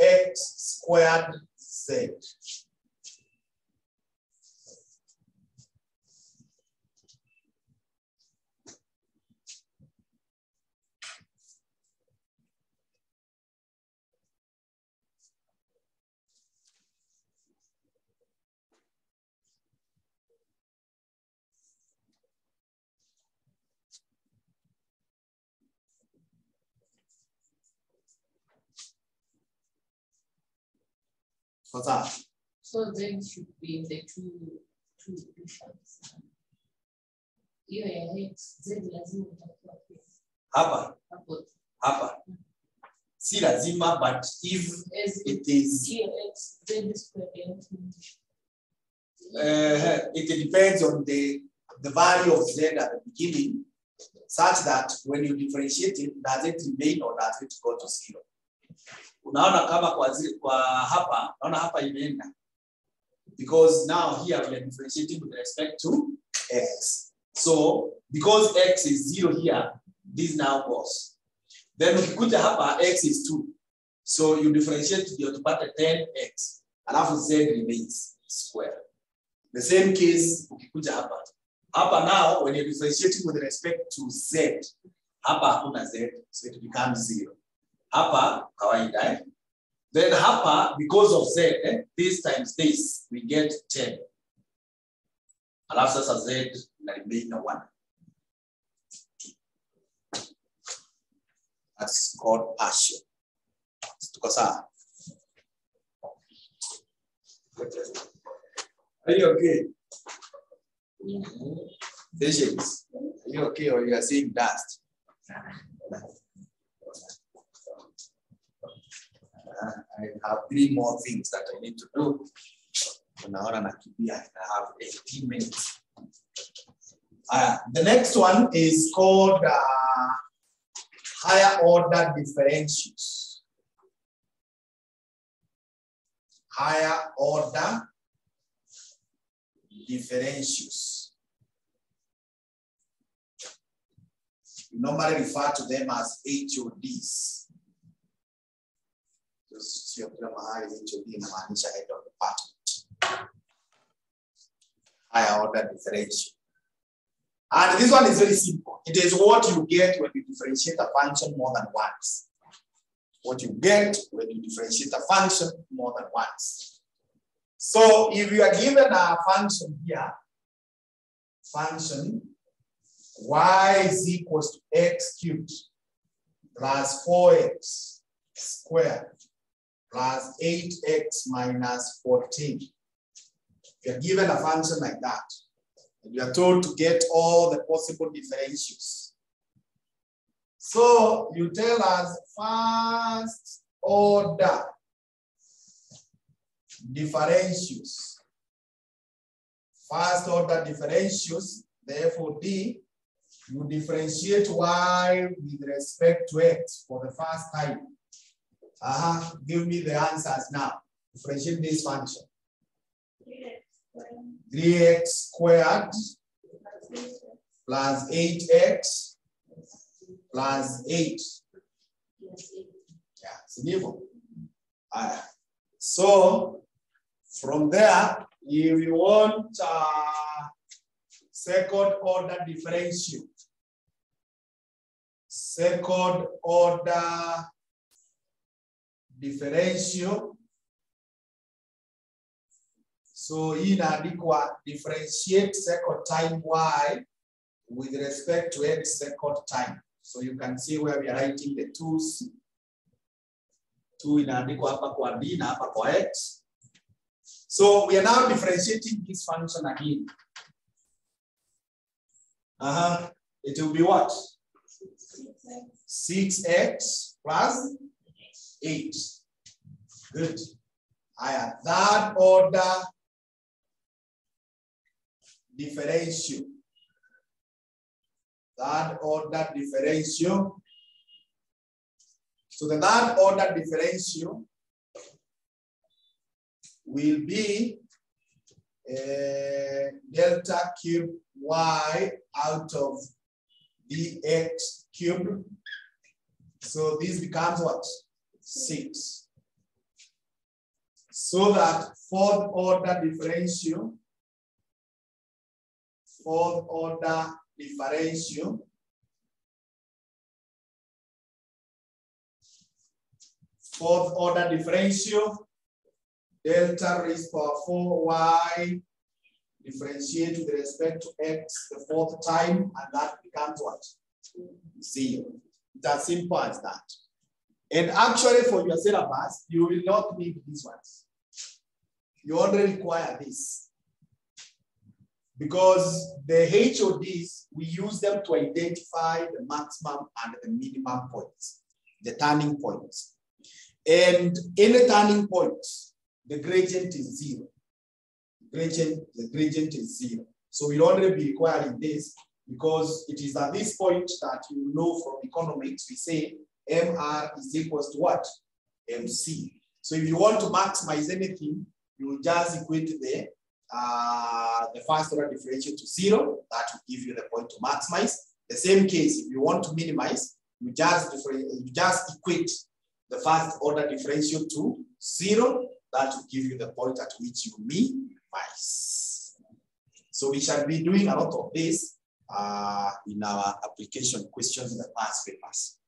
10x squared z. What's that? So then should be the two two equations. Hiyo ya x z lazima itakuwa Hapa, hapo hapa. Si lazima, but if as it is, here x z squared uh, it depends on the, the value of z at the beginning, such that when you differentiate it, does it remain or does it go to zero? Unaona kama kwa, zi, kwa hapa, unaona hapa imeenda. Because now here we are differentiating with respect to x. So because x is zero here, this now goes. Then ukikuja hapa x is 2. So you differentiate ndio tupate 10x. Alafu z remains square. The same case ukikuja hapa. Hapa now when you differentiating with respect to z, hapa hakuna z, so it becomes zero. Hapa kawaida eh? Then hapa because of z, eh, this times this, we get 10. Alafu sasa z na remain na 1. That's called partial. Tuko sawa? Are you okay? Yeah. Patience. Are you okay or you are seeing dust? I have three more things that I need to do. Unaona nakimbia, I have 18 minutes. Uh, the next one is called uh, higher order differentials. Higher order differentials. We normally refer to them as HODs. Department. Higher order differential. And this one is very simple. It is what you get when you differentiate a function more than once. What you get when you differentiate a function more than once. So if you are given a function here, function y is equals to x cubed plus 4x squared plus 8x minus 14. If you're given a function like that, and you are told to get all the possible differentials. So you tell us first order differentials. First order differentials, therefore D, you differentiate y with respect to x for the first time. Uh -huh. Give me the answers now. Differentiate this function. 3x squared plus 8x plus 8. Yeah, si ndivyo? Haya. So from there, if you want uh, second order differential, second order differential So inaandikwa differentiate second time y with respect to x second time. So you can see where we are writing the twos. Two inaandikwa hapa kwa d na hapa kwa x. So we are now differentiating this function again. Uh-huh. It will be what? 6x plus 8. Good. I have third order differential. Third order differential. So the third order differential will be uh, delta cube y out of dx cube. So this becomes what? Six. So that fourth order differential fourth order differential. Fourth order differential, delta raised power 4y differentiate with respect to x the fourth time, and that becomes what? Zero. It's as simple as that. And actually, for your syllabus, you will not need these ones. You only require this because the HODs, we use them to identify the maximum and the minimum points, the turning points. And in the turning point, the gradient is zero. Gradient, the gradient is zero. So we'll only be requiring this because it is at this point that you know from economics, we say MR is equals to what? MC. So if you want to maximize anything, you just equate the uh, the first order differential to zero, that will give you the point to maximize. The same case, if you want to minimize, you just you just equate the first order differential to zero, that will give you the point at which you minimize. So we shall be doing a lot of this uh, in our application questions in the past papers.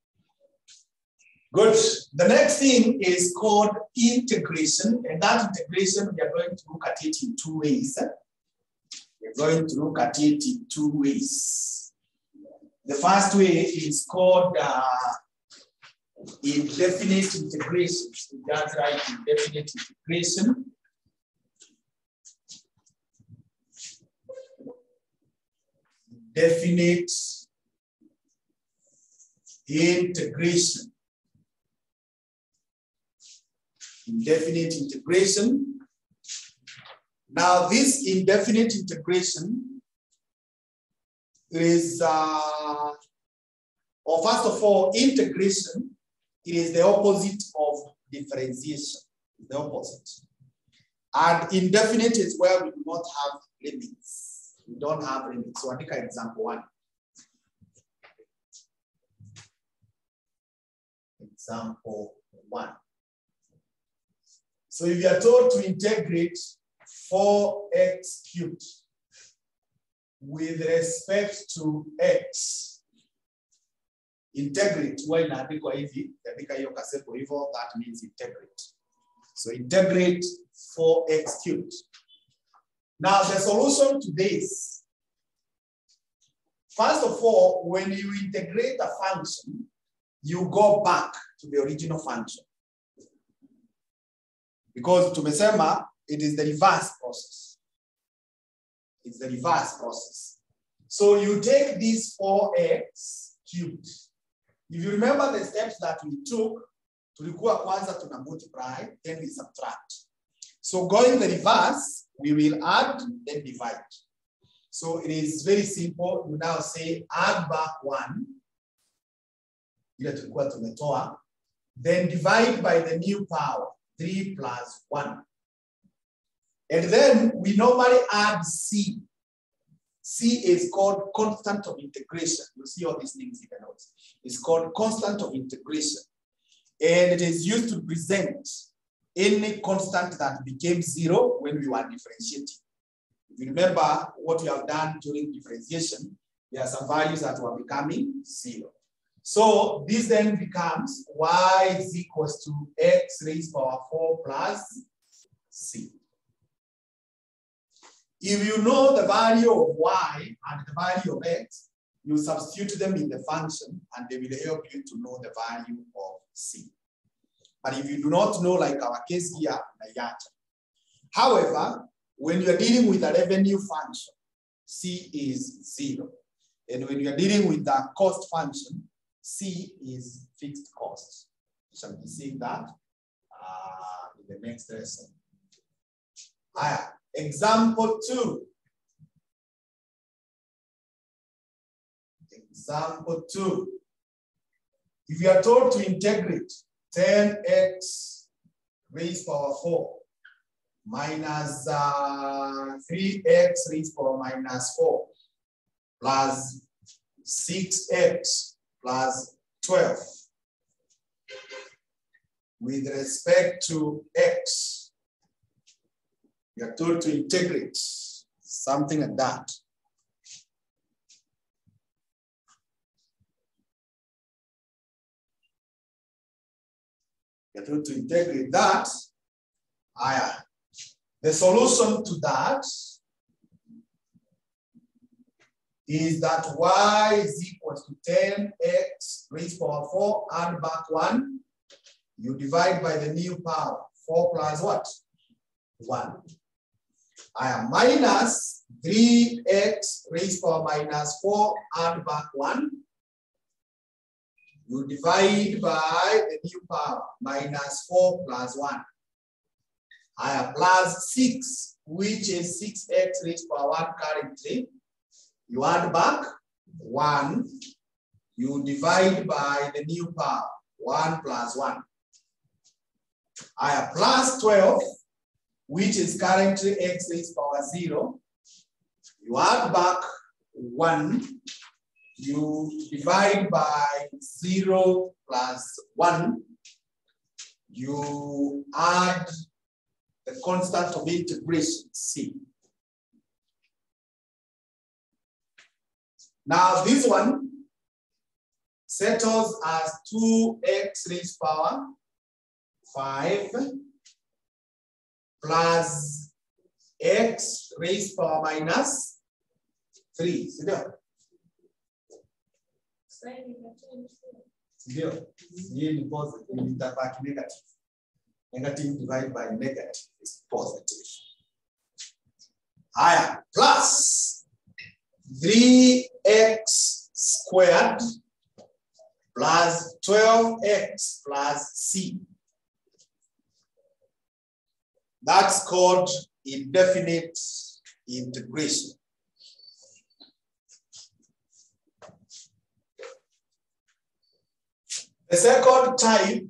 Good. The next thing is called integration, and that integration we are going to look at it in two ways. We're going to look at it in two ways. The first way is called uh, indefinite integration. That's right, indefinite integration. Definite integration. Indefinite integration. Now, this indefinite integration is, uh, or first of all, integration is the opposite of differentiation, the opposite. And indefinite is where we do not have limits. We don't have limits. So I take example one. Example one. So if you are told to integrate 4x cubed with respect to x, integrate huwa that means integrate. So integrate 4x cubed. Now the solution to this, first of all, when you integrate a function, you go back to the original function. Because tumesema it is the reverse process. It's the reverse process. So you take this 4x cubed. If you remember the steps that we took, to tulikuwa kwanza tuna multiply, then we subtract. So going the reverse, we will add, then divide. So it is very simple. You now say add back one, ile tulikuwa tumetoa, then divide by the new power, 3 plus 1. And then we normally add C. C is called constant of integration. You see all these things in the notes. It's called constant of integration. And it is used to present any constant that became zero when we were differentiating. If you remember what we have done during differentiation, there are some values that were becoming zero. So this then becomes y is equals to x raised power 4 plus c. If you know the value of y and the value of x, you substitute them in the function and they will help you to know the value of c. But if you do not know, like our case here, Nayacha. However, when you're dealing with a revenue function, C is zero. And when you're dealing with the cost function, C is fixed cost. We shall be seeing that uh, in the next lesson. Aya, example two. Example two. If you are told to integrate 10x raised power 4 minus uh, 3x raised power minus 4 plus 6x plus 12 with respect to x. You are told to integrate something like that. You're told to integrate that. Aya. The solution to that is that y is equal to 10x raised power 4, add back 1. You divide by the new power. 4 plus what? 1. I am minus 3x raised power minus 4, add back 1. You divide by the new power, minus 4 plus 1. I have plus 6, which is 6x raised power 1 currently. You add back 1. You divide by the new power, 1 plus 1. I have plus 12, which is currently x raised power 0. You add back 1 you divide by 0 plus 1, you add the constant of integration, C. Now this one settles as 2x raised power 5 plus x raised power minus 3. See there? Ndio, hii ni positive, itabaki negative. Negative divided by negative is positive. Haya, plus 3x squared plus 12x plus c. That's called indefinite integration. The second type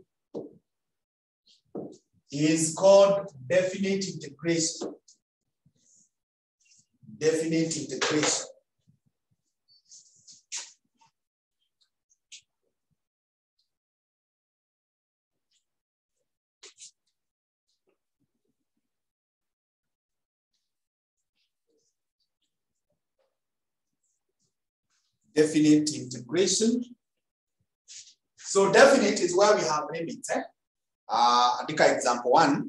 is called definite integration. Definite integration. Definite integration. So definite is where we have limits. Eh? Uh, example one.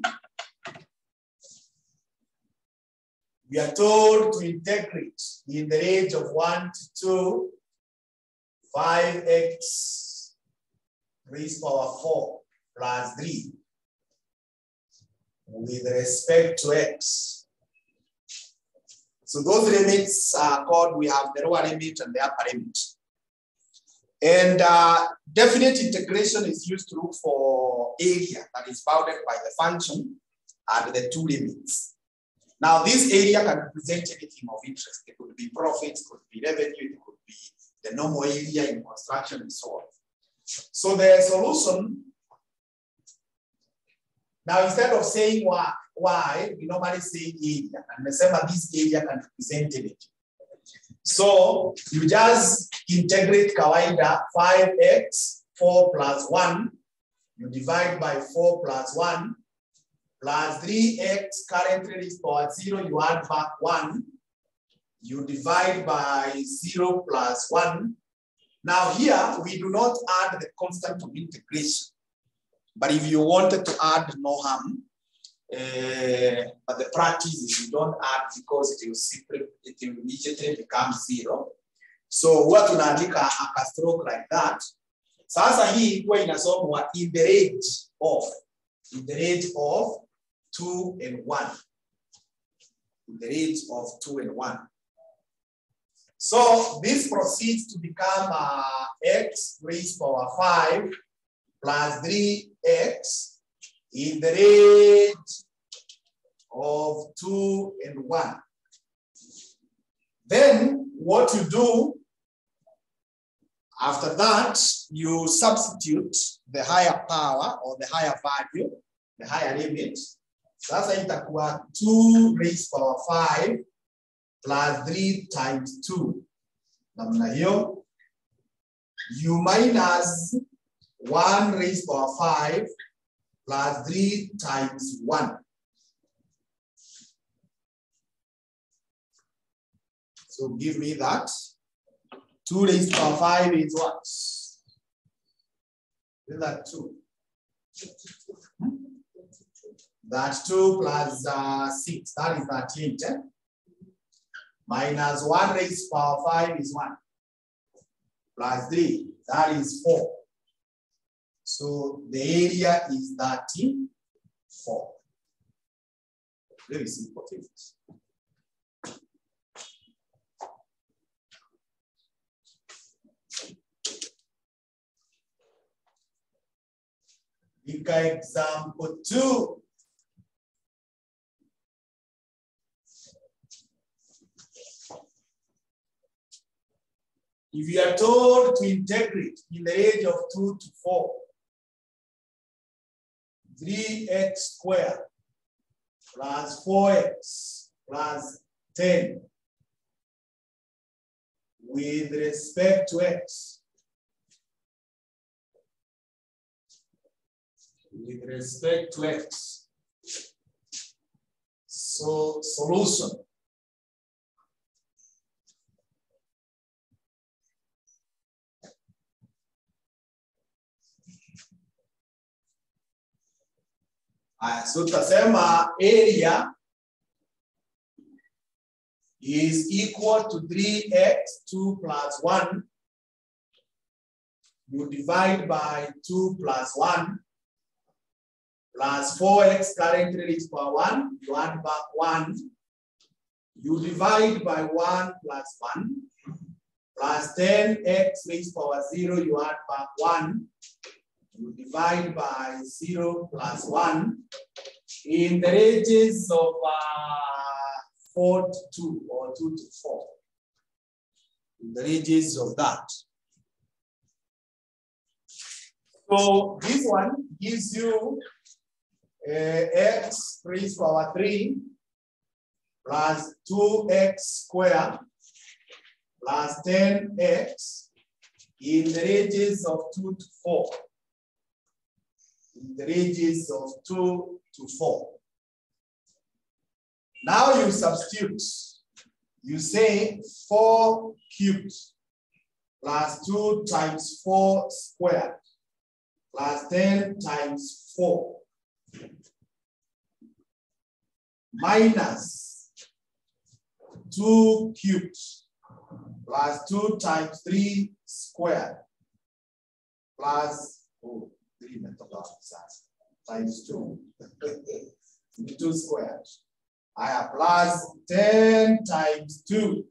We are told to integrate in the range of one to two, five x raised power four plus three with respect to x. So those limits are called, we have the lower limit and the upper limit. And uh, definite integration is used to look for area that is bounded by the function and the two limits. Now, this area can represent anything of interest. It could be profits, could be revenue, it could be the normal area in construction and so on. So the solution, now instead of saying why, why we normally say area, and remember this area can represent anything. So you just integrate kawaida 5x 4 plus 1. You divide by 4 plus 1 plus 3x currently is power 0. You add back 1. You divide by 0 plus 1. Now here we do not add the constant of integration. But if you wanted to add no harm, uh, but the practice is you don't add because it will simply, it will immediately become zero. So what tunaandika a stroke like that. Sasa hii huwa inasomwa in the range of, in the range of two and one. In the range of two and one. So this proceeds to become uh, x raised power five plus three x in the range of two and one. Then what you do after that, you substitute the higher power or the higher value, the higher limit. Sasa itakuwa 2 raised power 5 plus 3 times 2. Namna hiyo, you minus 1 raised power 5 plus 3 times 1. So give me that. 2 raised to power 5 is what? Is that 2? That's 2 plus uh, 6, that is 38. Eh? Minus 1 raised to power 5 is 1. Plus 3, that is 4. So the area is 34. Very simple things. Ika example two. If you are told to integrate in the age of two to four, 3x squared plus 4x plus 10 with respect to x with respect to x. So solution. Aya, so tutasema area is equal to 3x 2 plus 1. You divide by 2 plus 1 plus 4x currently raised power 1, you add back 1. You divide by 1 plus 1 plus 10x raised power 0, you add back 1. You divide by 0 plus 1 in the ranges of uh, 4 to 2 or 2 to 4. In the ranges of that. So this one gives you uh, x raised power 3 plus 2x squared plus 10x in the ranges of 2 to 4. In the ranges of 2 to 4. Now you substitute. You say 4 cubed plus 2 times 4 squared plus 10 times 4 minus 2 cubed plus 2 times 3 squared plus oh, 3 times 2 2 squared. I have plus 10 times 2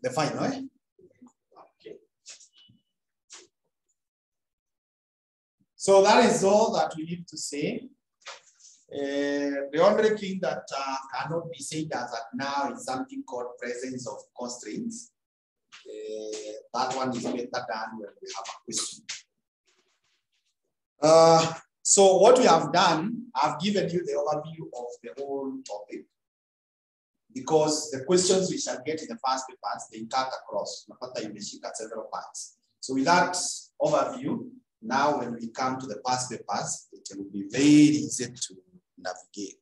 The final, eh? So that is all that we need to say. Uh, the only thing that uh, cannot be said as at now is something called presence of constraints. Uh, that one is better done when we have a question. Uh, so what we have done, I've given you the overview of the whole topic because the questions we shall get in the first papers, they cut across, napata several parts. So with that overview, now when we come to the past papers, it will be very easy to navigate.